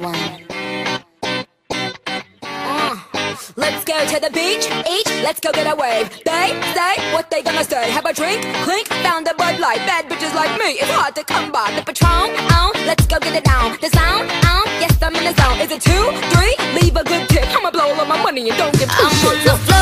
one. Uh, let's go to the beach, each, let's go get a wave. They say what they gonna say. Have a drink, clink, found a Bud Light. Bad bitches like me, it's hard to come by. The Patron, oh, let's go get it down. The sound, oh, yes, I'm in the zone. Is it two, three? Leave a good tip. I'ma blow all my money and don't give two I'm